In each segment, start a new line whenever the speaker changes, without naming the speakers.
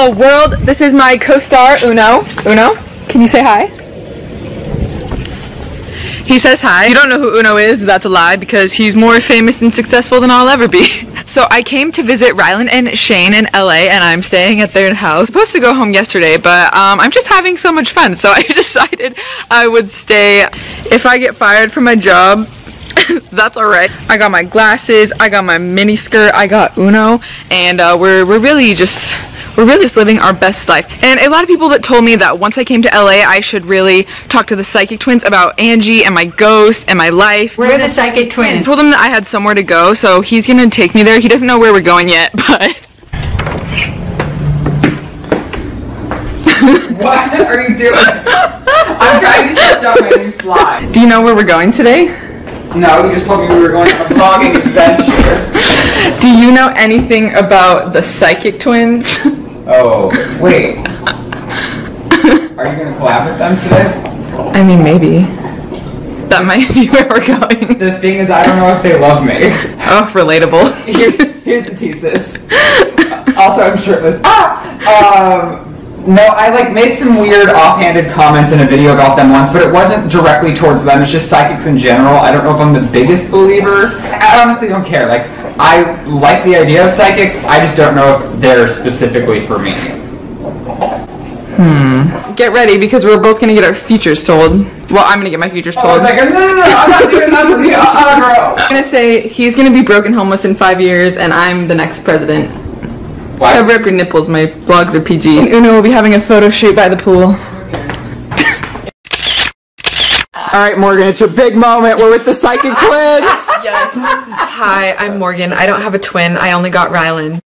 Hello world, this is my co-star Uno. Uno, can you say hi? He says hi. You don't know who Uno is, that's a lie because he's more famous and successful than I'll ever be. So I came to visit Ryland and Shane in LA and I'm staying at their house. supposed to go home yesterday, but um, I'm just having so much fun. So I decided I would stay. If I get fired from my job, that's alright. I got my glasses, I got my mini skirt, I got Uno, and uh, we're, we're really just we're really just living our best life. And a lot of people that told me that once I came to LA, I should really talk to the psychic twins about Angie and my ghost and my life.
We're the psychic twins.
I told him that I had somewhere to go, so he's gonna take me there. He doesn't know where we're going yet, but.
What are you doing? I'm trying to test out my new slide.
Do you know where we're going today?
No, you just told me we were going on a vlogging adventure.
Do you know anything about the psychic twins?
Oh, wait. Are you gonna collab with them today?
I mean, maybe. That might be where we're going.
The thing is, I don't know if they love me.
Oh, relatable.
Here, here's the thesis. Also, I'm shirtless. Ah! Um, no, I like made some weird offhanded comments in a video about them once, but it wasn't directly towards them. It's just psychics in general. I don't know if I'm the biggest believer. I honestly don't care. Like, I like the idea of psychics. I just don't know if they're specifically for me. Hmm.
Get ready because we're both gonna get our futures told. Well, I'm gonna get my futures
I
told.
was like, no, no, no, I'm not doing that for me. Uh-uh.
I'm gonna say he's gonna be broken homeless in five years, and I'm the next president.
Why?
Cover up your nipples. My blogs are PG. And Uno will be having a photo shoot by the pool.
All right, Morgan, it's your big moment. We're with the psychic twins.
Yes. Hi, I'm Morgan. I don't have a twin. I only got Ryland.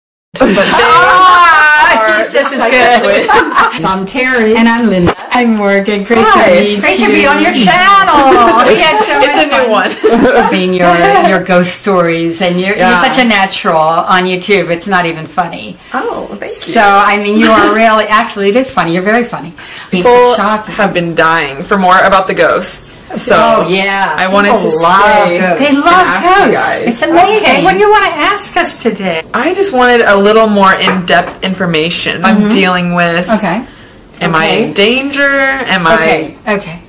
Ah, he's just as good. so I'm Terry. And I'm Linda. I'm Morgan. Great
Hi.
to meet
Great
you.
to be on your channel.
We had so much
It's a new one.
being your your ghost stories, and you're,
Yeah.
you're such a natural on YouTube. It's not even funny.
Oh, thank you.
So I mean, you are really actually it is funny. You're very funny.
People have been dying for more about the ghosts. So
oh yeah,
I wanted
People
to
love
stay
ghosts.
They love ghosts.
guys.
It's amazing.
Okay, what do you want to ask us today?
I just wanted a little more in-depth information. I'm mm-hmm. dealing with.
okay.
Am I in danger? Am
I Okay.
Okay.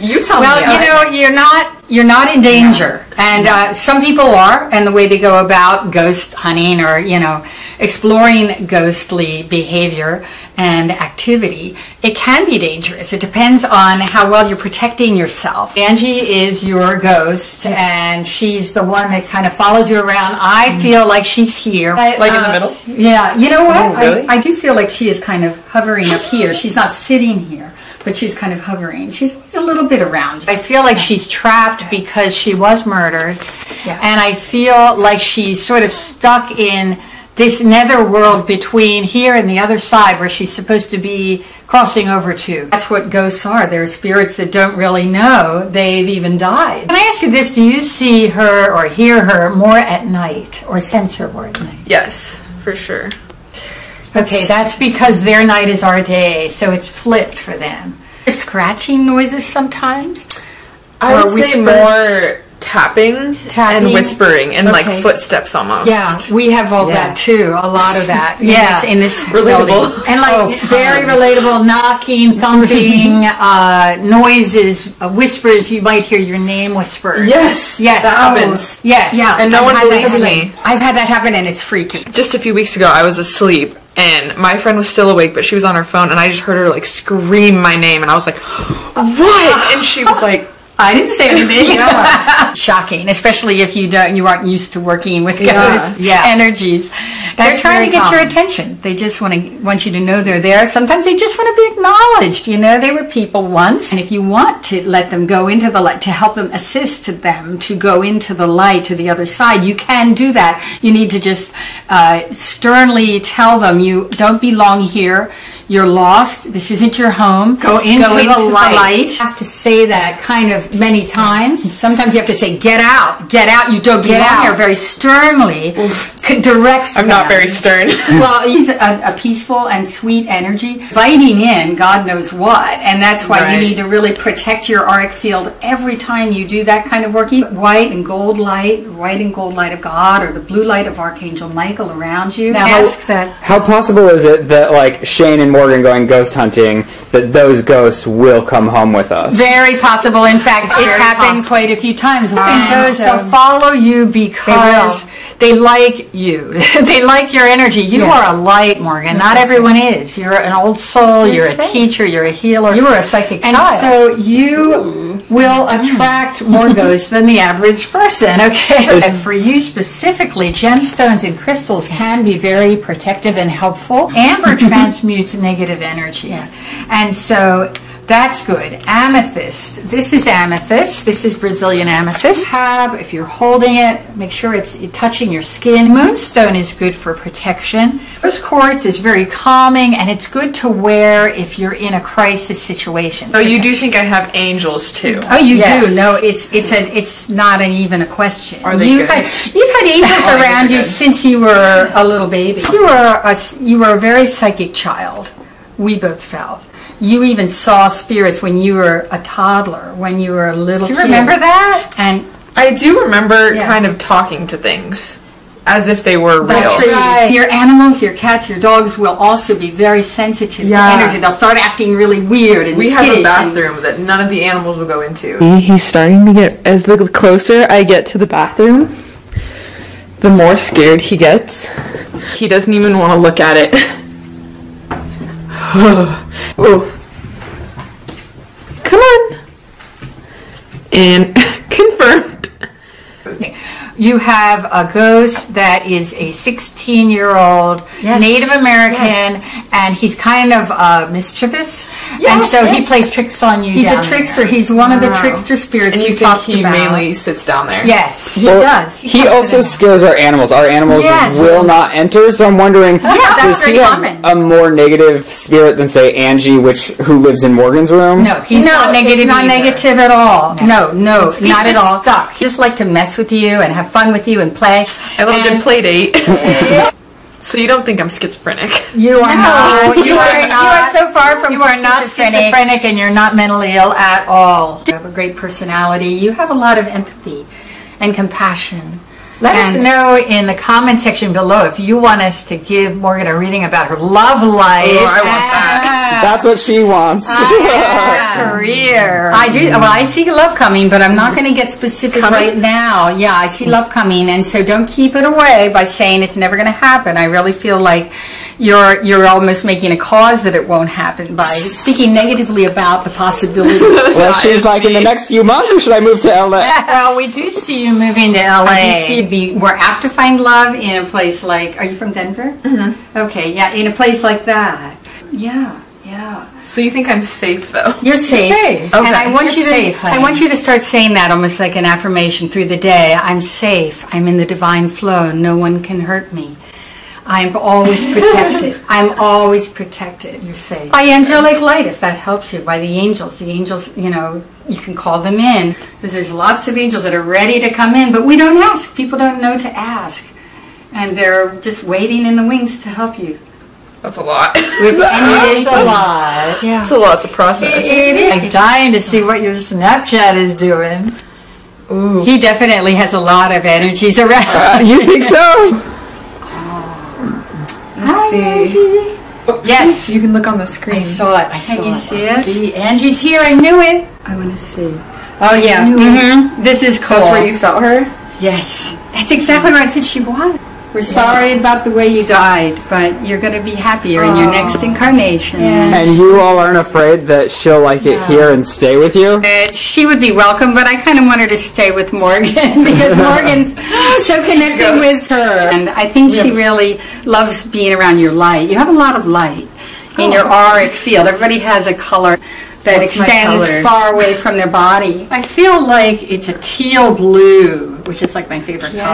You tell
Well,
me.
Well,
you
know, you're not you're not in danger, and uh, some people are, and the way they go about ghost hunting or you know exploring ghostly behavior and activity, it can be dangerous. It depends on how well you're protecting yourself. Angie is your ghost, and she's the one that kind of follows you around. I feel like she's here,
Like in the middle?
Yeah, you know what?
Oh, really?
I, I do feel like she is kind of hovering up here. She's not sitting here, but she's kind of hovering. She's a little bit around. I feel like she's trapped because she was murdered. Yeah. And I feel like she's sort of stuck in this nether world between here and the other side where she's supposed to be crossing over to. That's what ghosts are. They're spirits that don't really know they've even died. Can I ask you this? Do you see her or hear her more at night or sense her more at night?
yes, for sure.
Okay, that's because their night is our day, so it's flipped for them. Scratching noises sometimes.
I would say
whispers.
more tapping,
Tapping?
and whispering and
Okay.
like footsteps almost.
Yeah, we have all
Yeah.
that too. A lot of that.
Yeah.
in this, in this
Relatable.
building. and like
Oh,
very relatable. Knocking, thumping, uh, noises, uh, whispers. You might hear your name whispered.
Yes.
Yes.
That happens.
Yes.
Yeah.
And no
I've
one believes me.
I've had that happen, and it's freaky.
Just a few weeks ago, I was asleep and my friend was still awake, but she was on her phone, and I just heard her like scream my name, and I was like, "What?" And she was like,
I didn't say anything. Shocking, especially if you don't, you aren't used to working with
Yeah.
ghost
Yeah.
energies. they're trying to get your attention. They just want to want you to know they're there. Sometimes they just want to be acknowledged. You know, they were people once, and if you want to let them go into the light, to help them assist them to go into the light to the other side, you can do that. You need to just uh, sternly tell them you don't belong here. You're lost. This isn't your home. Go into, the, light. You have to say that kind of many times. Sometimes you have to say, "Get out, get out." You don't
Get out.
here very sternly. c- Directs.
I'm not very stern.
well, he's a, a peaceful and sweet energy, inviting in God knows what, and that's why
Right.
you need to really protect your auric field every time you do that kind of work. White and gold light, white and gold light of God, or the blue light of Archangel Michael around you. Now, ask that.
How possible is it that like Shane and Morgan going ghost hunting, that those ghosts will come home with us?
Very possible. In fact, it's
Very
happened
possible.
quite a few times.
And
And
so-
they'll follow you because they, like you. they like your energy. You
Yeah.
are a light, Morgan. Not everyone is. You're an old soul. You're, a teacher. You're a healer.
You were a psychic
and
child.
so you will mm. attract more ghosts than the average person. Okay. And for you specifically, gemstones and crystals can be very protective and helpful. Amber transmutes negative energy, and so. That's good. Amethyst. This is amethyst. This is Brazilian amethyst. Have, if you're holding it, make sure it's touching your skin. Moonstone is good for protection. Rose quartz is very calming and it's good to wear if you're in a crisis situation.
Oh, you do think I have angels too?
Oh, you
Yes.
do. No, it's it's a it's not an, even a question.
Are they
you've
good?
had you've had angels around you
good.
since you were a little baby. You were a you were a very psychic child. We both felt. You even saw spirits when you were a toddler, when you were a little.
Do you
kid.
remember that?
And
I do remember
Yeah.
kind of talking to things as if they were real.
That's right. Your animals, your cats, your dogs will also be very sensitive
Yeah.
to energy. They'll start acting really weird and
We have a bathroom that none of the animals will go into.
He's starting to get, as the closer I get to the bathroom, the more scared he gets. He doesn't even want to look at it. oh. Come on. And confirmed.
You have a ghost that is a 16 year old
Yes.
Native American, and he's kind of uh, mischievous. And
Yes,
so he plays tricks on you.
He's a trickster.
there. He's one of the trickster spirits
And you think he
about.
mainly sits down there?
Yes, he
Well,
does.
He
talks
also scares our animals. Our animals
Yes.
will not enter, so I'm wondering,
that's
does he have a more negative spirit than say Angie, which who lives in Morgan's room?
No, he's
No,
not negative.
it's not
either.
negative
at all. No, no,
He's
not at all.
stuck.
He just like to mess with you and have fun with you and play.
I love a good
And-
play date. so you don't think I'm schizophrenic?
You are not.
you are- you are so far from
You are not
schizophrenic.
schizophrenic, and you're not mentally ill at all. You have a great personality. You have a lot of empathy and compassion. Let us know in the comment section below if you want us to give Morgan a reading about her love life.
Oh, I want that.
That's what she wants.
her career. I do. Well, I see love coming, but I'm not going to get specific
Coming?
right now. Yeah, I see love coming, and so don't keep it away by saying it's never going to happen. I really feel like you're you're almost making a cause that it won't happen by speaking negatively about the possibility.
well, she's like, in the next few months, or should I move to LA?
well, we do see you moving to LA. I do see be, we're apt to find love in a place like. Are you from Denver? Mm-hmm. Okay, yeah, in a place like that. Yeah, yeah.
So you think I'm safe though?
You're safe.
safe.
And
Okay.
I want
You're
you to
safe, honey.
I want you to start saying that almost like an affirmation through the day. I'm safe. I'm in the divine flow. No one can hurt me. I'm always protected. I'm always protected. You're safe. By angelic light, if that helps you, by the angels. The angels, you know, you can call them in. Because there's lots of angels that are ready to come in, but we don't ask. People don't know to ask. And they're just waiting in the wings to help you.
That's a lot.
With
It's a lot.
Yeah.
That's a lot to process.
It is.
I'm dying to see what your Snapchat is doing.
Ooh.
He definitely has a lot of energies around.
you think so?
Let's see.
yes,
You can look on the screen.
I saw it. Can
saw
you
it.
see it? See, Angie's here. I knew it. I want to see. Oh yeah. Mm hmm This is cool.
That's where you felt her?
yes, that's exactly where I said she was. We're sorry about the way you died, but you're going to be happier in your next incarnation.
And you all aren't afraid that she'll like it here and stay with you?
Uh, she would be welcome, but I kind of want her to stay with Morgan because Morgan's so connected with her. And I think she really loves being around your light. You have a lot of light in your auric field. Everybody has a color. That
What's
extends far away from their body. I feel like it's a teal blue, which is like my favorite
Yes.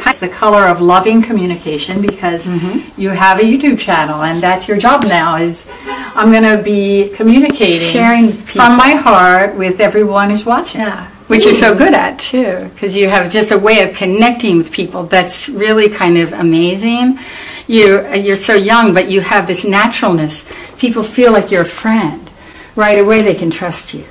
color. It's the color of loving communication because
Mm-hmm.
you have a YouTube channel and that's your job now is I'm going to be communicating
Sharing
from my heart with everyone who's watching.
Yeah.
Which you're so good at too, because you have just a way of connecting with people that's really kind of amazing. You you're so young, but you have this naturalness. People feel like you're a friend right away. They can trust you,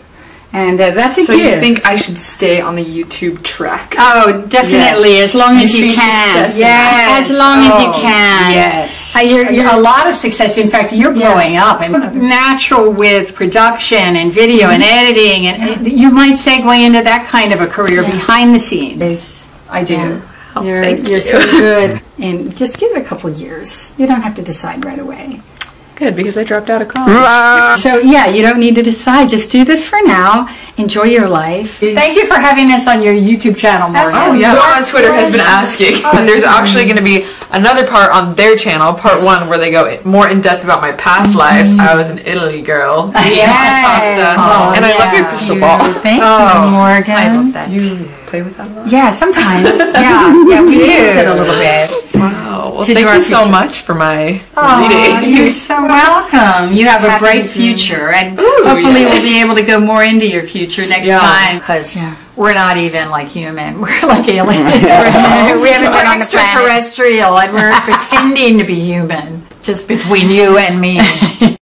and uh, that's a
So
gift.
you think I should stay on the YouTube track?
Oh, definitely.
Yes.
As long as you
see
can. Yes. As long as you
Oh,
can.
yes.
Uh, you're, you're a lot of success. In fact, you're blowing up. And natural with production and video and
Mm-hmm.
editing, and you might segue into that kind of a career behind the scenes. I do. You're,
thank
you're
you.
so good. And just give it a couple years. You don't have to decide right away.
Good, because I dropped out of college.
So yeah, you don't need to decide. Just do this for now. Enjoy your life. Thank you for having us on your YouTube channel, Morgan.
Oh yeah, on Twitter has been asking, and there's actually going to be another part on their channel, part one, where they go more in depth about my past mm-hmm. lives. I was an Italy girl, eating pasta,
Oh,
and I love your
yeah.
crystal ball.
Thank
Oh,
you, Morgan.
I love that. You play with that a lot.
Yeah, sometimes. yeah, yeah, we use
Well,
To
thank
our
you so much for my
Oh,
reading.
you're so welcome. You have a bright future, and hopefully
yeah.
we'll be able to go more into your future next
Yeah.
time. Because we're not even like human; we're like alien. We're- we haven't been on the extraterrestrial, and we're pretending to be human, just between you and me.